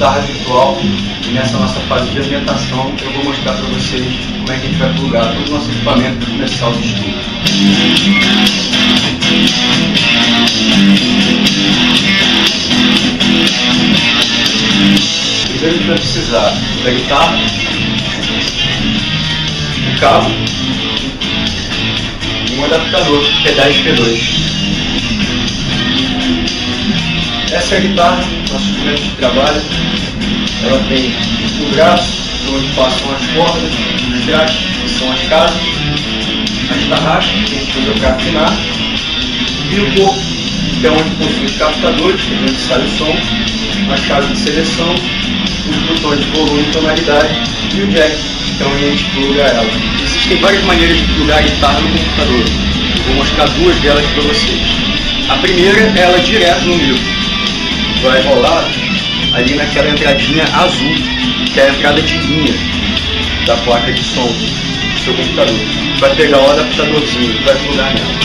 Guitarra Virtual e nessa nossa fase de ambientação eu vou mostrar para vocês como é que a gente vai plugar todo o nosso equipamento para começar o estudo. Primeiro a gente vai precisar da guitarra, do cabo e um adaptador P10P2. Essa é a guitarra, nosso instrumento de trabalho. Ela tem o braço, onde passam as cordas, os trastes, que são as casas, as tarraxas, que gente usa para afinar, e o corpo, que é onde possui os captadores, que é onde sai o som, a chave de seleção, os botões de volume e tonalidade, e o jack, que é onde a gente pluga ela. Existem várias maneiras de plugar a guitarra no computador. Vou mostrar duas delas para vocês. A primeira é ela direto no micro vai rolar ali naquela entradinha azul, que é a entrada de linha da placa de som do seu computador. Vai pegar o adaptadorzinho e vai plugar nela.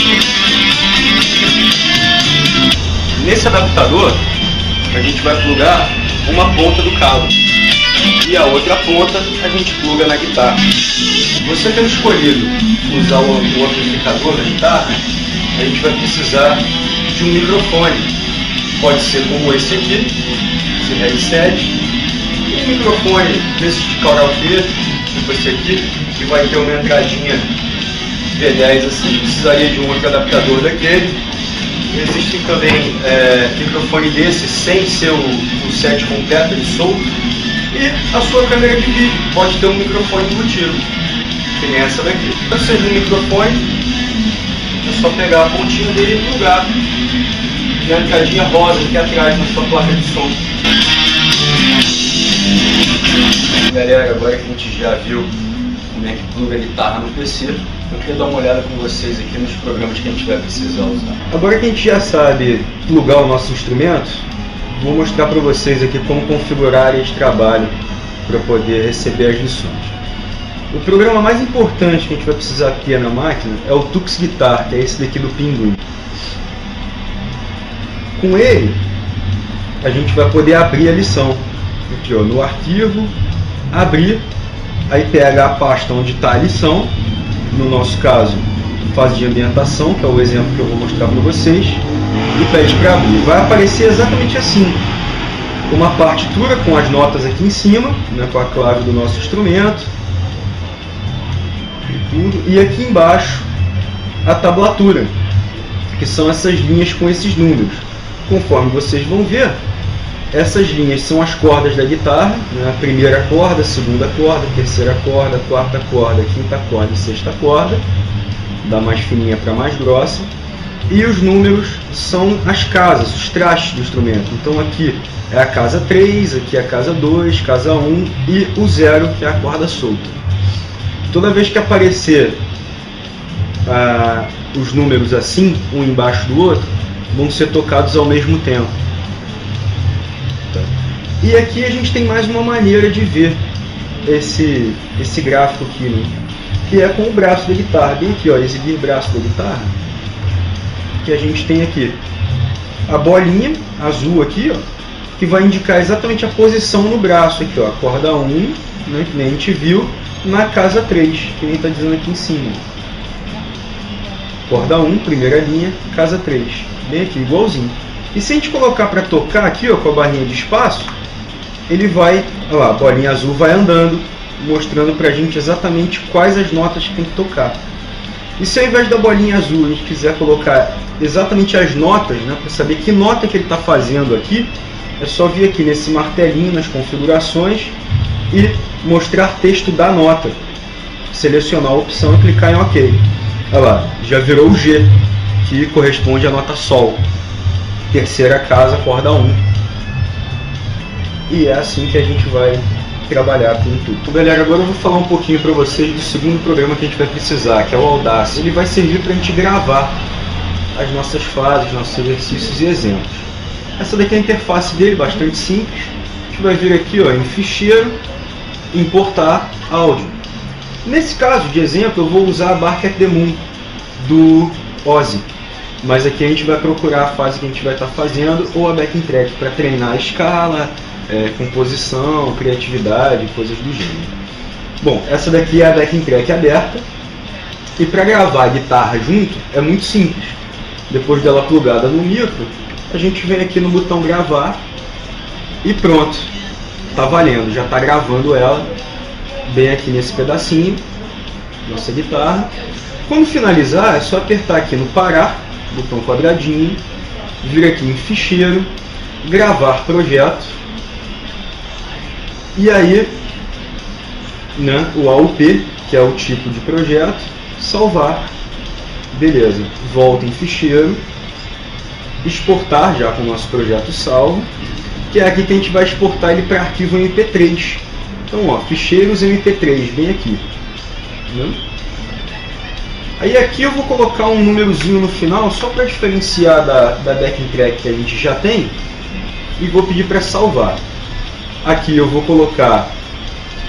Nesse adaptador, a gente vai plugar uma ponta do cabo e a outra ponta a gente pluga na guitarra. Você tendo escolhido usar o amplificador na guitarra, a gente vai precisar de um microfone pode ser como esse aqui, esse headset, e um microfone desse de karaokê, tipo esse aqui, que vai ter uma entradinha V10 assim, precisaria de um outro adaptador daquele. Existem também é, microfone desse sem ser o, set completo, ele solto. E a sua câmera de vídeo pode ter um microfone embutido, que nem essa daqui. Ou seja, um microfone, é só pegar a pontinha dele e plugar a entradinha rosa aqui atrás na sua placa de som. Galera, agora que a gente já viu como é que pluga a guitarra no PC, eu queria dar uma olhada com vocês aqui nos programas que a gente vai precisar usar. Agora que a gente já sabe plugar o nosso instrumento, vou mostrar para vocês aqui como configurar a área de trabalho para poder receber as lições. O programa mais importante que a gente vai precisar ter na máquina é o Tux Guitar, que é esse daqui do Pinguim. Com ele, a gente vai poder abrir a lição. Aqui ó, no arquivo, abrir, aí pega a pasta onde está a lição, no nosso caso, fase de ambientação, que é o exemplo que eu vou mostrar para vocês, e pede para abrir. Vai aparecer exatamente assim, uma partitura com as notas aqui em cima, né, com a clave do nosso instrumento, e, tudo, e aqui embaixo a tablatura, que são essas linhas com esses números conforme vocês vão ver, essas linhas são as cordas da guitarra, né? a primeira corda, a segunda corda, a terceira corda, a quarta corda, a quinta corda e sexta corda, da mais fininha para mais grossa. E os números são as casas, os trastes do instrumento. Então aqui é a casa 3, aqui é a casa 2, casa 1 e o 0, que é a corda solta. Toda vez que aparecer ah, os números assim, um embaixo do outro, vão ser tocados ao mesmo tempo. E aqui a gente tem mais uma maneira de ver esse, esse gráfico aqui, né? que é com o braço da guitarra. Bem aqui, ó, exibir braço da guitarra, que a gente tem aqui a bolinha azul aqui, ó, que vai indicar exatamente a posição no braço aqui, ó, corda 1, né, que nem a gente viu, na casa 3, que nem está dizendo aqui em cima. Corda 1, primeira linha, casa 3 bem aqui, igualzinho. E se a gente colocar para tocar aqui, ó, com a barrinha de espaço, ele vai, olha lá, a bolinha azul vai andando, mostrando para a gente exatamente quais as notas que tem que tocar. E se ao invés da bolinha azul a gente quiser colocar exatamente as notas, né, para saber que nota que ele está fazendo aqui, é só vir aqui nesse martelinho nas configurações e mostrar texto da nota. Selecionar a opção e clicar em OK. Olha lá, já virou o G que corresponde à nota Sol. Terceira casa, corda 1. E é assim que a gente vai trabalhar com tudo. Então, galera, agora eu vou falar um pouquinho para vocês do segundo programa que a gente vai precisar, que é o Audacity. Ele vai servir para a gente gravar as nossas fases, nossos exercícios e exemplos. Essa daqui é a interface dele, bastante simples. A gente vai vir aqui ó, em ficheiro, importar áudio. Nesse caso de exemplo, eu vou usar a Bark at the Moon do Ozzy. Mas aqui a gente vai procurar a fase que a gente vai estar fazendo ou a backing track para treinar a escala, é, composição, criatividade, coisas do gênero. Bom, essa daqui é a backing track aberta. E para gravar a guitarra junto é muito simples. Depois dela plugada no micro, a gente vem aqui no botão gravar e pronto. Tá valendo, já está gravando ela bem aqui nesse pedacinho, nossa guitarra. Quando finalizar, é só apertar aqui no parar, botão quadradinho, vir aqui em ficheiro, gravar projeto, e aí né, o AUP, que é o tipo de projeto, salvar, beleza, volta em ficheiro, exportar já com o nosso projeto salvo, que é aqui que a gente vai exportar ele para arquivo MP3. Então, ó, ficheiros MP3, bem aqui. Né? Aí aqui eu vou colocar um númerozinho no final, só para diferenciar da, da backing track que a gente já tem, e vou pedir para salvar. Aqui eu vou colocar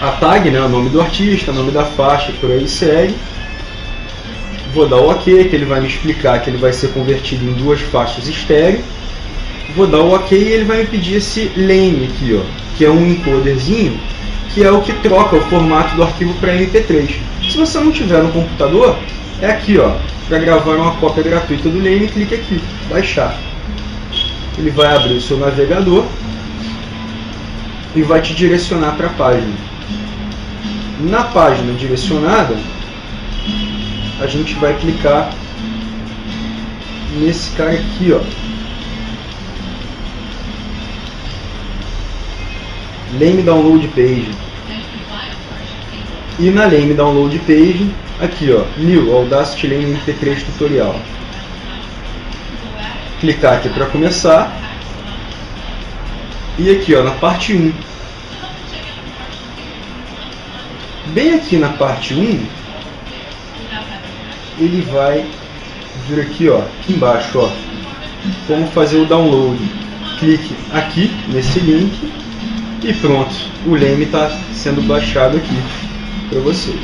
a tag, né, o nome do artista, o nome da faixa, por aí segue. Vou dar o OK, que ele vai me explicar que ele vai ser convertido em duas faixas estéreo. Vou dar o OK e ele vai me pedir esse lane aqui, ó, que é um encoderzinho, que é o que troca o formato do arquivo para MP3. Se você não tiver no computador, é aqui, ó, para gravar uma cópia gratuita do lane, clique aqui, baixar. Ele vai abrir o seu navegador e vai te direcionar para a página. Na página direcionada, a gente vai clicar nesse cara aqui, ó. Lame Download Page. E na Lame Download Page, aqui ó, New Audacity Lame MP3 Tutorial. Clicar aqui para começar. E aqui ó, na parte 1, bem aqui na parte 1, ele vai vir aqui, ó, aqui embaixo, ó, como fazer o download. Clique aqui nesse link e pronto, o leme está sendo baixado aqui para vocês.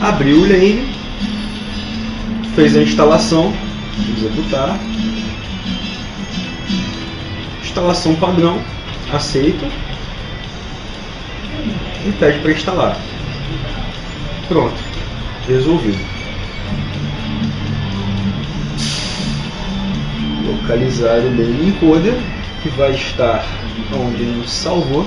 Abriu o leme, fez a instalação, executar, instalação padrão, aceita e pede para instalar. Pronto, resolvido. Localizar o main encoder que vai estar onde gente salvou.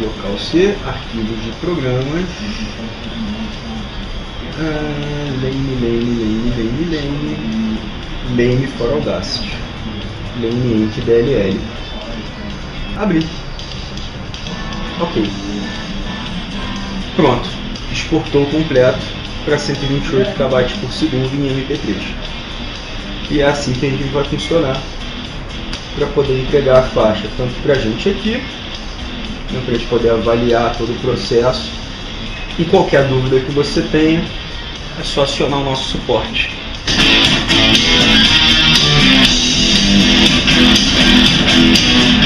Local C, arquivos de programas. Ah, lane, lane, lane, lane, lane. Lane for Audacity. Lane Int DLL. Abrir. Ok. Pronto. Exportou completo para 128 KB por segundo em MP3. E é assim que a gente vai funcionar para poder entregar a faixa tanto para a gente aqui, né, para a gente poder avaliar todo o processo. E qualquer dúvida que você tenha, é só acionar o nosso suporte. Thank you.